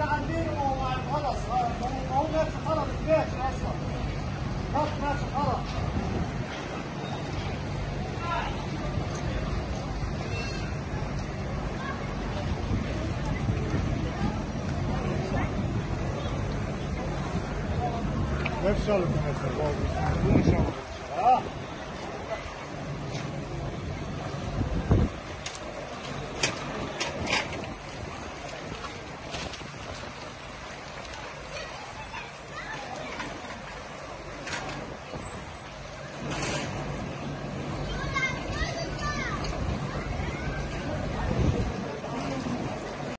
تعبير مع الخلص. آه، هو ماشي خلص. ماشي أصلا خط ماشي خلص نفس الله ما شاء الله